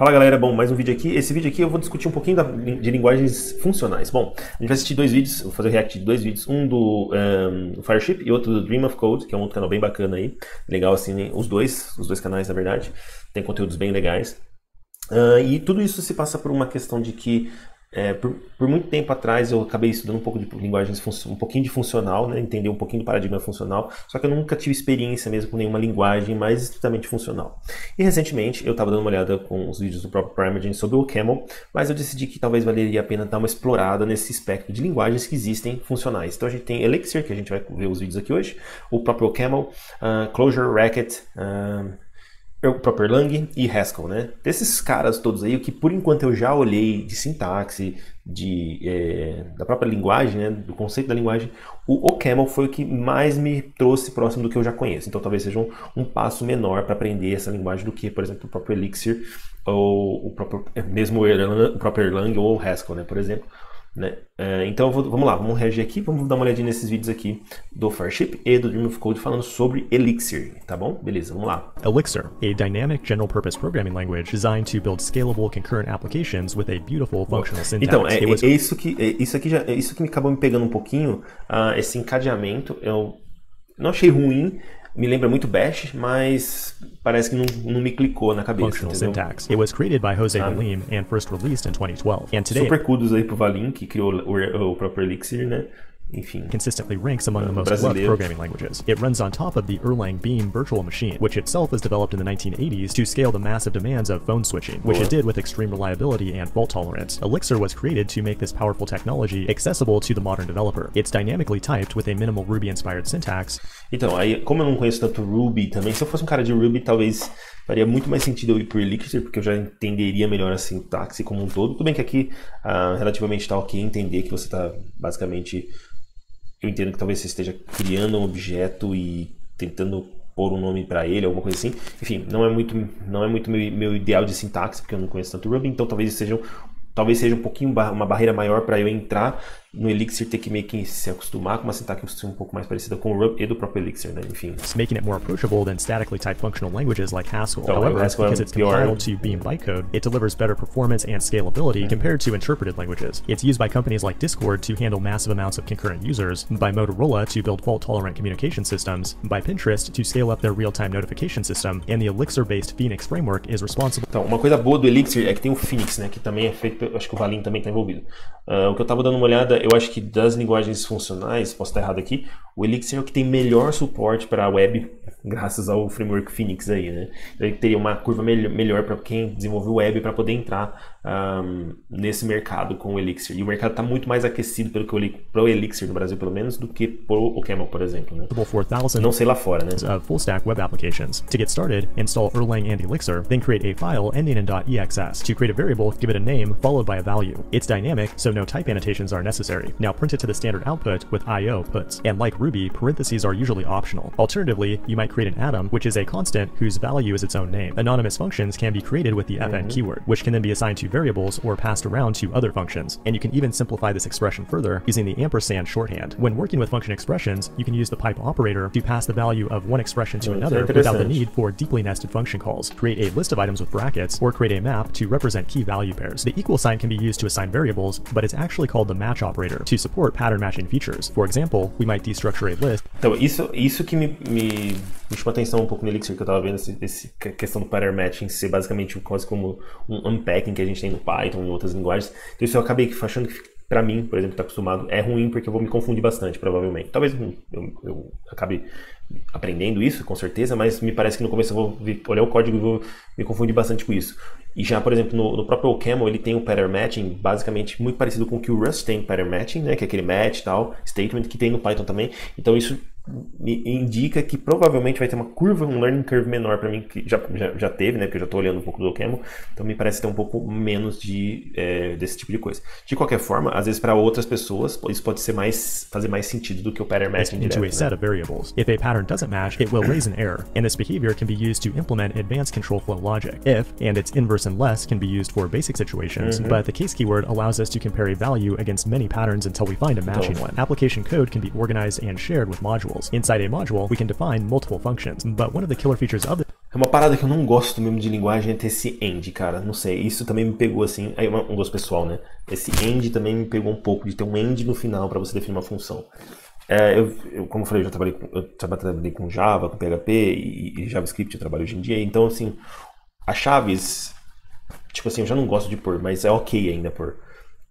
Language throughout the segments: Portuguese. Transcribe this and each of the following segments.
Fala galera, bom, mais um vídeo aqui. Esse vídeo aqui eu vou discutir um pouquinho da, de linguagens funcionais. Bom, a gente vai assistir dois vídeos, vou fazer react de dois vídeos, um do um, Fireship e outro do Dream of Code, que é um outro canal bem bacana aí. Legal assim, né? os dois, os dois canais na verdade, tem conteúdos bem legais. Uh, e tudo isso se passa por uma questão de que é, por, por, muito tempo atrás eu acabei estudando um pouco de linguagens, um pouquinho de funcional, né, entender um pouquinho do paradigma funcional, só que eu nunca tive experiência mesmo com nenhuma linguagem mais estritamente funcional. E recentemente eu estava dando uma olhada com os vídeos do próprio Primegen sobre o Camel, mas eu decidi que talvez valeria a pena dar uma explorada nesse espectro de linguagens que existem funcionais. Então a gente tem Elixir, que a gente vai ver os vídeos aqui hoje, o próprio Camel, uh, Clojure, Racket, uh, o próprio Erlang e Haskell, né? Desses caras todos aí, o que por enquanto eu já olhei de sintaxe, de, é, da própria linguagem, né? Do conceito da linguagem, o OCaml foi o que mais me trouxe próximo do que eu já conheço. Então talvez seja um, um passo menor para aprender essa linguagem do que, por exemplo, o próprio Elixir ou o próprio, mesmo o próprio Erlang ou o Haskell, né? Por exemplo. Né? É, então vou, vamos lá, vamos reagir aqui, vamos dar uma olhadinha nesses vídeos aqui do Farship e do Dream of Code falando sobre Elixir, tá bom? Beleza, vamos lá. Elixir, a dynamic general purpose programming language designed to build scalable concurrent applications with a beautiful functional syntax. Então, é, was... é isso que é isso aqui já, é isso que me acabou me pegando um pouquinho, uh, esse encadeamento, eu não achei ruim, me lembra muito Bash, mas parece que não, não me clicou na cabeça. Functional entendeu? syntax. It was created by Jose ah. Valim and first released in 2012. And today, Super kudos aí pro Valim, que criou o, o próprio Elixir, né? Enfim. Consistently ranks among the most loved programming languages. It runs on top of the Erlang Beam virtual machine, which itself was developed in the 1980s to scale the massive demands of phone switching, which it did with extreme reliability and fault tolerance. Elixir was created to make this powerful technology accessible to the modern developer. It's dynamically typed with a minimal Ruby-inspired syntax. Então, aí, como eu não conheço tanto Ruby também, se eu fosse um cara de Ruby, talvez faria muito mais sentido eu ir por Elixir, porque eu já entenderia melhor a sintaxe como um todo. Tudo bem que aqui, uh, relativamente está ok entender que você está basicamente eu entendo que talvez você esteja criando um objeto e tentando pôr um nome para ele, alguma coisa assim. Enfim, não é muito, não é muito meu, meu ideal de sintaxe, porque eu não conheço tanto Ruby, então talvez seja, talvez seja um pouquinho uma barreira maior para eu entrar no Elixir ter que meio que se acostumar com uma sintaxe um pouco mais parecida com o Ruby e do próprio Elixir, né? Enfim. Making it more approachable than statically typed functional languages like Haskell. Então, However, Haskell because it's compiled to Beam bytecode, it delivers better performance and scalability compared to interpreted languages. It's used by companies like Discord to handle massive amounts of concurrent users, by Motorola to build fault-tolerant communication systems, by Pinterest to scale up their real-time notification system, and the Elixir-based Phoenix framework is responsible. Então, uma coisa boa do Elixir é que tem o Phoenix, né? Que também é feito, acho que o Valim também está envolvido. Uh, o que eu estava dando uma olhada eu acho que das linguagens funcionais, posso estar errado aqui, o Elixir é o que tem melhor suporte para a web, graças ao framework Phoenix aí, né? Ele teria uma curva melhor para quem desenvolve web para poder entrar um, nesse mercado com o Elixir. E o mercado está muito mais aquecido pelo que o, pro Elixir no Brasil, pelo menos, do que pro o Camel, por exemplo. Né? Não sei lá fora, né? Uh, full stack web applications. To get started, install Erlang and Elixir, then create a file ending in .exs. To create a variable, give it a name followed by a value. It's dynamic, so no type annotations are necessary. Now print it to the standard output with IO puts. And like Ruby, parentheses are usually optional. Alternatively, you might create an atom, which is a constant whose value is its own name. Anonymous functions can be created with the mm -hmm. fn keyword, which can then be assigned to variables or passed around to other functions. And you can even simplify this expression further using the ampersand shorthand. When working with function expressions, you can use the pipe operator to pass the value of one expression to another without the need for deeply nested function calls. Create a list of items with brackets or create a map to represent key value pairs. The equal sign can be used to assign variables, but it's actually called the match operator to support pattern matching features. For example, we might destructure a list. Então, isso, isso que me, me, me chamou atenção um pouco no Elixir que eu estava vendo, esse, esse, questão do pattern matching ser basicamente quase como um unpacking que a gente tem no Python e outras linguagens. Então isso eu acabei achando que para mim, por exemplo, que está acostumado, é ruim porque eu vou me confundir bastante, provavelmente. Talvez eu, eu acabe aprendendo isso, com certeza, mas me parece que no começo eu vou olhar o código e vou me confundir bastante com isso. E já, por exemplo, no, no próprio OCaml, ele tem o pattern matching, basicamente muito parecido com o que o Rust tem pattern matching, né, que é aquele match tal, statement que tem no Python também. Então isso indica que provavelmente vai ter uma curva, um learning curve menor para mim, que já, já, já, teve, né? Porque eu já estou olhando um pouco do Ocaml, então me parece ter um pouco menos de, é, desse tipo de coisa. De qualquer forma, às vezes para outras pessoas, isso pode ser mais, fazer mais sentido do que o pattern matching into direto, a set né? of variables. If a pattern doesn't match, it will raise an error, and this behavior can be used to implement advanced control flow logic. If, and its inverse unless can be used for basic situations, mm -hmm. but the case keyword allows us to compare a value against many patterns until we find a matching então, one. Application code can be organized and shared with modules. Inside a module, we can define multiple functions, but one of the killer features of the É uma parada que eu não gosto mesmo de linguagem é ter esse end, cara. Não sei, isso também me pegou assim. É um gosto pessoal, né? Esse end também me pegou um pouco de ter um end no final para você definir uma função. É, eu, eu, como eu falei, eu já trabalhei, eu trabalhei com Java, com PHP e, e, JavaScript, eu trabalho hoje em dia. Então, assim, as chaves, tipo assim, eu já não gosto de pôr, mas é ok ainda pôr.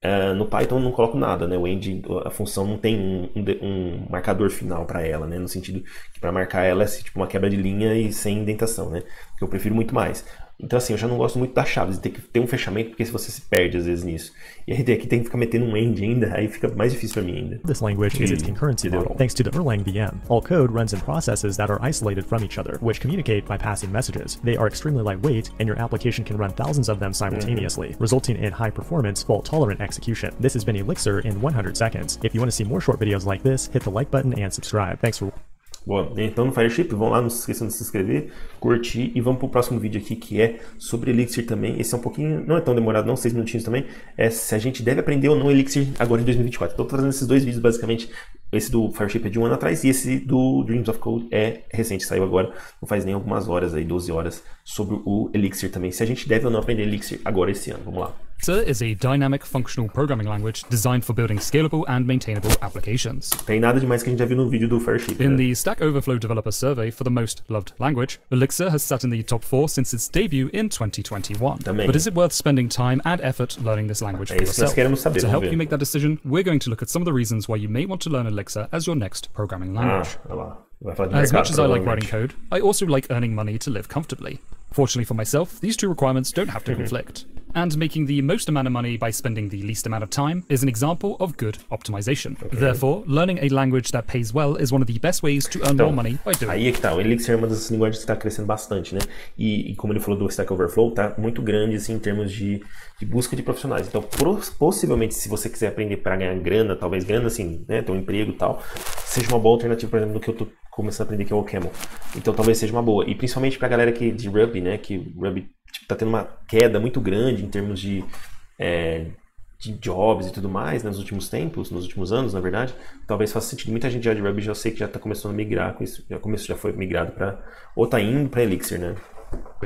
É, no Python não coloco nada, né? O end, a função não tem um, um, um marcador final para ela, né? No sentido que para marcar ela é tipo uma quebra de linha e sem indentação, né? Que eu prefiro muito mais. Então, assim, eu já não gosto muito das chaves, tem que ter um fechamento, porque se você se perde às vezes nisso. E aí aqui tem que ficar metendo um end ainda, aí fica mais difícil para mim ainda. This language is its concurrency model, thanks to the Erlang VM. All code runs in processes that are isolated from each other, which communicate by passing messages. They are extremely lightweight, and your application can run thousands of them simultaneously, mm -hmm. resulting in high performance, fault-tolerant execution. This has been Elixir in 100 seconds. If you want to see more short videos like this, hit the like button and subscribe. Thanks for Bom, então no Fireship, vão lá, não se esqueçam de se inscrever, curtir e vamos para o próximo vídeo aqui que é sobre Elixir também. Esse é um pouquinho, não é tão demorado, não, seis minutinhos também. É se a gente deve aprender ou não Elixir agora em 2024. Estou trazendo esses dois vídeos basicamente. Esse do Fireship é de um ano atrás e esse do Dreams of Code é recente, saiu agora, não faz nem algumas horas aí, 12 horas, sobre o Elixir também. Se a gente deve ou não aprender Elixir agora esse ano. Vamos lá. Elixir is a dynamic functional programming language designed for building scalable and maintainable applications. Tem nada demais que a gente já viu no vídeo do Fireship. In né? the Stack Overflow developer survey for the most loved language, Elixir has sat in the top 4 since its debut in 2021. Também. But is it worth spending time and effort learning this language é for yourself? Saber, to help ver. you make that decision, we're going to look at some of the reasons why you may want to learn Elixir as your next programming language. Ah, as much as I like writing code, I also like earning money to live comfortably. Fortunately for myself, these two requirements don't have to mm-hmm. conflict. And making the most amount of money by spending the least amount of time is an example of good optimization. Okay. Therefore, learning a language that pays well is one of the best ways to earn então, more money by doing Aí é que tá, o Elixir é uma das linguagens que está crescendo bastante, né? E, e, como ele falou do Stack Overflow, tá muito grande assim, em termos de, de busca de profissionais. Então, possivelmente, se você quiser aprender para ganhar grana, talvez grana assim, né, ter um emprego e tal, seja uma boa alternativa, por exemplo, do que eu tô começando a aprender que é o Camel. Então talvez seja uma boa. E principalmente pra galera que de Ruby, né? Que Ruby tipo, tá tendo uma queda muito grande em termos de, é, de jobs e tudo mais né, nos últimos tempos, nos últimos anos, na verdade. Talvez faça sentido. Muita gente já de Ruby já sei que já está começando a migrar com isso. Já começou, já foi migrado para ou tá indo para Elixir, né?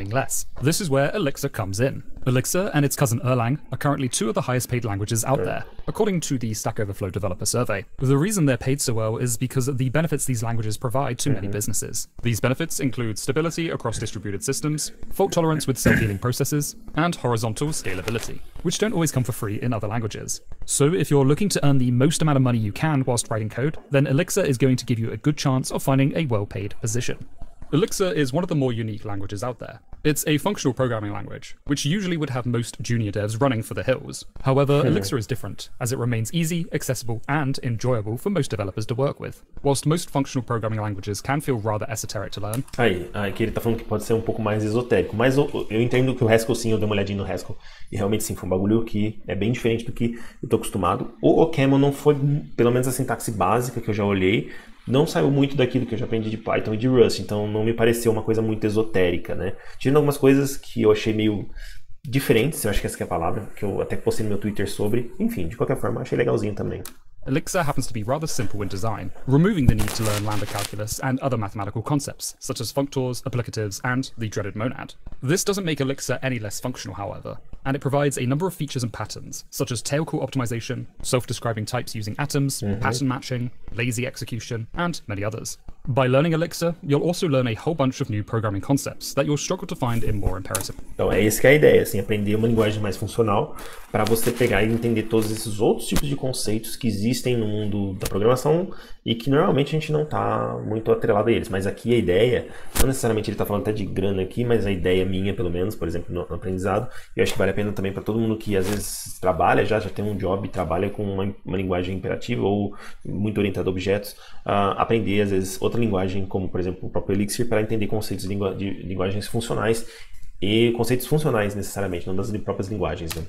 Less. This is where Elixir comes in. Elixir and its cousin Erlang are currently two of the highest paid languages out there, according to the Stack Overflow developer survey. The reason they're paid so well is because of the benefits these languages provide to many mm-hmm. businesses. These benefits include stability across distributed systems, fault tolerance with self-healing processes, and horizontal scalability, which don't always come for free in other languages. So if you're looking to earn the most amount of money you can whilst writing code, then Elixir is going to give you a good chance of finding a well-paid position. Elixir is one of the more unique languages out there. It's a functional programming language, which usually would have most junior devs running for the hills. However, hmm. Elixir is different, as it remains easy, accessible, and enjoyable for most developers to work with. Whilst most functional programming languages can feel rather esoteric to learn. Aí, aqui ele tá falando que pode ser um pouco mais esotérico, mas eu, eu entendo que o Haskell sim, eu dei uma olhadinha no Haskell, e realmente sim, foi um bagulho que é bem diferente do que eu tô acostumado. O OCaml não foi, pelo menos a sintaxe básica que eu já olhei, não saiu muito daquilo que eu já aprendi de Python e de Rust, então não me pareceu uma coisa muito esotérica, né? Tirando algumas coisas que eu achei meio diferentes, eu acho que essa que é a palavra, que eu até postei no meu Twitter sobre. Enfim, de qualquer forma, achei legalzinho também. Elixir happens to be rather simple in design, removing the need to learn lambda calculus and other mathematical concepts, such as functors, applicatives, and the dreaded monad. This doesn't make Elixir any less functional, however, and it provides a number of features and patterns, such as tail-call optimization, self-describing types using atoms, mm-hmm. pattern matching, lazy execution, and many others. By learning Elixir, you'll also learn a whole bunch of new programming concepts that you'll struggle to find in more imperative. Então é essa que é a ideia, assim, aprender uma linguagem mais funcional para você pegar e entender todos esses outros tipos de conceitos que existem no mundo da programação e que normalmente a gente não está muito atrelado a eles. Mas aqui a ideia, não necessariamente ele está falando até de grana aqui, mas a ideia minha, pelo menos, por exemplo, no, aprendizado, eu acho que vale a pena também para todo mundo que às vezes trabalha já, já tem um job, trabalha com uma, uma linguagem imperativa ou muito orientada a objetos, uh, aprender às vezes outra linguagem, como por exemplo o próprio Elixir, para entender conceitos de, lingu de linguagens funcionais e conceitos funcionais necessariamente, não das próprias linguagens. Né?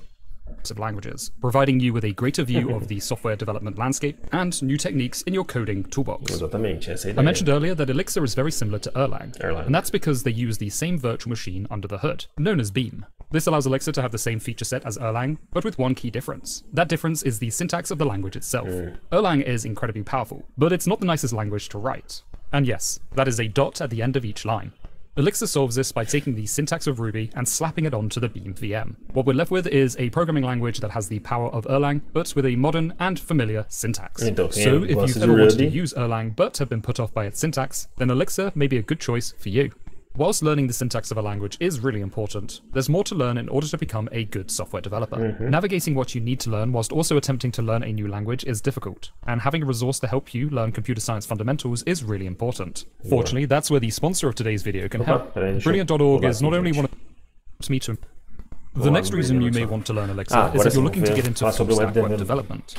of languages, providing you with a greater view of the software development landscape and new techniques in your coding toolbox. Exatamente, essa é I mentioned earlier that Elixir is very similar to Erlang, Erlang, and that's because they use the same virtual machine under the hood, known as Beam. This allows Elixir to have the same feature set as Erlang, but with one key difference. That difference is the syntax of the language itself. Mm. Erlang is incredibly powerful, but it's not the nicest language to write. And yes, that is a dot at the end of each line. Elixir solves this by taking the syntax of Ruby and slapping it onto the Beam VM. What we're left with is a programming language that has the power of Erlang, but with a modern and familiar syntax. So if you've ever wanted to use Erlang but have been put off by its syntax, then Elixir may be a good choice for you. Whilst learning the syntax of a language is really important, there's more to learn in order to become a good software developer. Mm-hmm. Navigating what you need to learn whilst also attempting to learn a new language is difficult, and having a resource to help you learn computer science fundamentals is really important. Fortunately, that's where the sponsor of today's video can help. peraí, deixa eu Brilliant.org is not only one of me to the lá next reason you may want to learn Alexa Ah, is if you're looking to get into falar full sobre o stack web web development.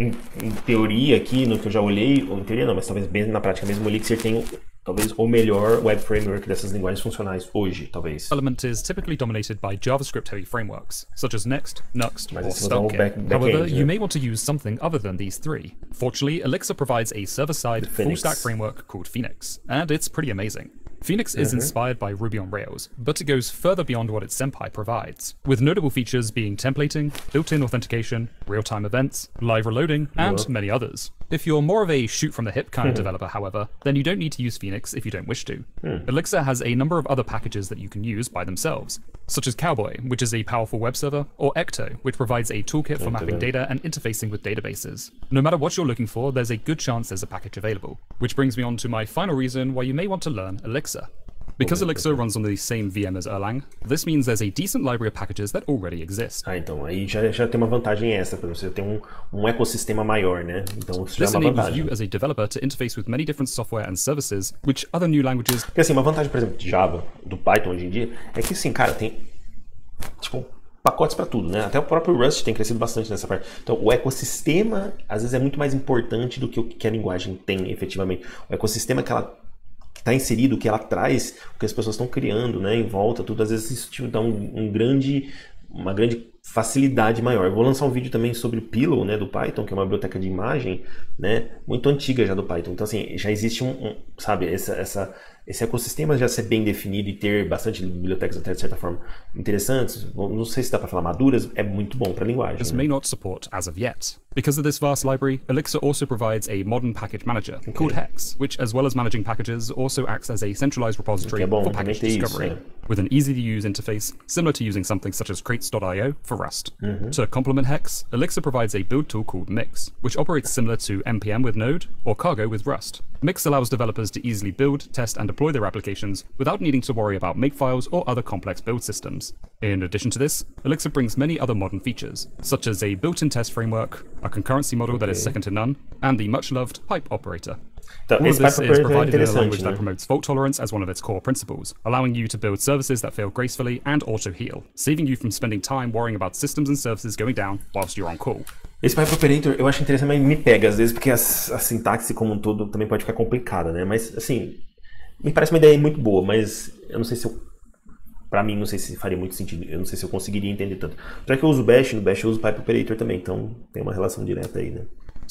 Em, em teoria aqui, no que eu já olhei, ou em teoria não, mas talvez bem na prática mesmo, o Elixir tem talvez o melhor web framework dessas linguagens funcionais hoje, talvez. development is typically dominated by JavaScript-heavy frameworks, such as Next, Nuxt, Mas or o StumpKit. back- back-end, However, né? you may want to use something other than these three. Fortunately, Elixir provides a server-side full-stack framework called Phoenix, and it's pretty amazing. Phoenix is mm-hmm. inspired by Ruby on Rails, but it goes further beyond what its senpai provides, with notable features being templating, built-in authentication, real-time events, live reloading, and many others. If you're more of a shoot-from-the-hip kind of developer, however, then you don't need to use Phoenix if you don't wish to. Hmm. Elixir has a number of other packages that you can use by themselves, such as Cowboy, which is a powerful web server, or Ecto, which provides a toolkit for mapping data and interfacing with databases. No matter what you're looking for, there's a good chance there's a package available. Which brings me on to my final reason why you may want to learn Elixir. Because Elixir runs on the same VM as Erlang, this means there's a decent library of packages that already exist. Ah, então, aí já, já tem uma vantagem extra, por exemplo, você tem um, um ecossistema maior, né? Então isso já é This uma enables vantagem. you as a developer to interface with many different software and services, which other new languages Porque assim, uma vantagem, por exemplo, de Java, do Python hoje em dia, é que assim, cara, tem tipo pacotes para tudo, né? Até o próprio Rust tem crescido bastante nessa parte. Então, o ecossistema às vezes é muito mais importante do que o que a linguagem tem efetivamente. O ecossistema que ela está inserido, o que ela traz, o que as pessoas estão criando, né, em volta, tudo, às vezes isso te dá um, um grande uma grande facilidade maior. Eu vou lançar um vídeo também sobre o Pillow, né, do Python, que é uma biblioteca de imagem, né, muito antiga já do Python. Então assim, já existe um, um sabe, essa, essa esse ecossistema já ser bem definido e ter bastante bibliotecas até de certa forma interessantes, não sei se dá para falar maduras, é muito bom para a linguagem. né? may not support as of yet. Because of this vast library, Elixir also provides a modern package manager called Hex, which, as well as managing packages, also acts as a centralized repository bom, for package tem isso, discovery, é. with an easy to use interface similar to using something such as crates.io for Rust. Mm-hmm. To complement Hex, Elixir provides a build tool called Mix, which operates similar to npm with Node or Cargo with Rust. Mix allows developers to easily build, test, and deploy their applications without needing to worry about makefiles or other complex build systems. In addition to this, Elixir brings many other modern features, such as a built-in test framework, a concurrency model that is second to none, and the much-loved pipe operator. Então, All of esse this Pipe is Operator é provided in a language that né? promotes fault tolerance as one of its core principles, allowing you to build services that fail gracefully and auto-heal, saving you from spending time worrying about systems and services going down whilst you're on call. Esse Pipe Operator eu acho interessante, mas me pega às vezes, porque a, a sintaxe como um todo também pode ficar complicada, né? Mas, assim, me parece uma ideia muito boa, mas eu não sei se eu. Pra mim, não sei se faria muito sentido. Eu não sei se eu conseguiria entender tanto. Já que eu uso Bash, no Bash eu uso Pipe Operator também, então tem uma relação direta aí, né?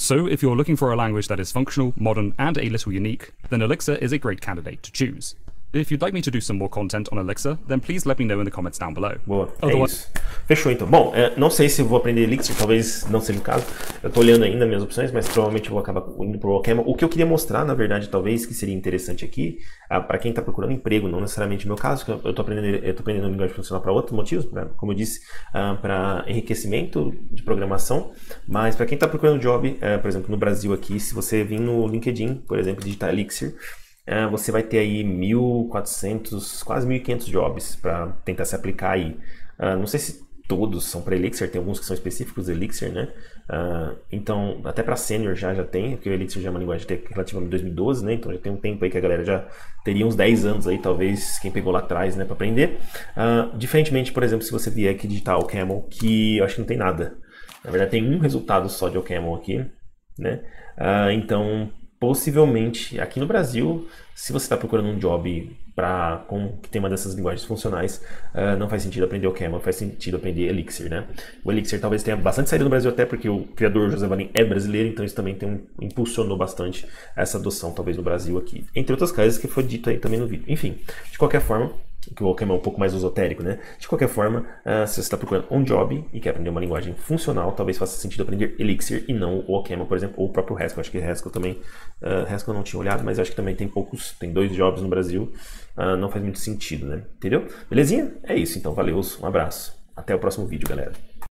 So, if you're looking for a language that is functional, modern, and a little unique, then Elixir is a great candidate to choose. If you'd like me to do some more content on Elixir, then please let me know in the comments down below. Boa, é isso. Fechou então. Bom, é, não sei se vou aprender Elixir, talvez não seja o caso. Eu tô olhando ainda minhas opções, mas provavelmente eu vou acabar indo pro Camel. O que eu queria mostrar, na verdade, talvez, que seria interessante aqui, ah, para quem tá procurando emprego, não necessariamente o meu caso, que eu tô aprendendo, eu tô aprendendo linguagem funcional para outros motivos, pra, como eu disse, para enriquecimento de programação, mas para quem tá procurando job, eh, por exemplo, no Brasil aqui, se você vir no LinkedIn, por exemplo, digitar Elixir, você vai ter aí 1.400, quase 1.500 jobs para tentar se aplicar aí. Ah, não sei se todos são para Elixir, tem alguns que são específicos Elixir, né? Ah, então, até para Senior já, já tem, porque o Elixir já é uma linguagem relativamente 2012, né? Então já tem um tempo aí que a galera já teria uns 10 anos aí, talvez, quem pegou lá atrás, né, para aprender. Ah, diferentemente, por exemplo, se você vier aqui digitar o Camel, que eu acho que não tem nada. Na verdade, tem um resultado só de OCaml aqui, né? Ah, então, possivelmente, aqui no Brasil, se você está procurando um job pra, com, que tem uma dessas linguagens funcionais, ah, não faz sentido aprender OCaml, faz sentido aprender Elixir, né? O Elixir talvez tenha bastante saída no Brasil, até porque o criador José Valim é brasileiro, então isso também tem um, impulsionou bastante essa adoção, talvez, no Brasil aqui. Entre outras coisas que foi dito aí também no vídeo. Enfim, de qualquer forma, que o OCaml é um pouco mais esotérico, né? De qualquer forma, uh, se você está procurando um job e quer aprender uma linguagem funcional, talvez faça sentido aprender Elixir e não o OCaml, por exemplo, ou o próprio Haskell. Acho que Haskell também, uh, Haskell eu não tinha olhado, mas acho que também tem poucos, tem dois jobs no Brasil, uh, não faz muito sentido, né? Entendeu? Belezinha? É isso, então, valeu, um abraço. Até o próximo vídeo, galera.